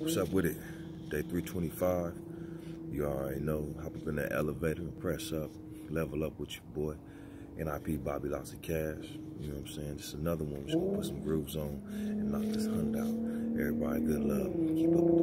What's up with it? Day 325. You already know. Hop up in that elevator and press up. Level up with your boy. NIP Bobby Lots of Cash. You know what I'm saying? Just another one. We're just gonna put some grooves on and knock this hunt out. Everybody, good love. Keep up.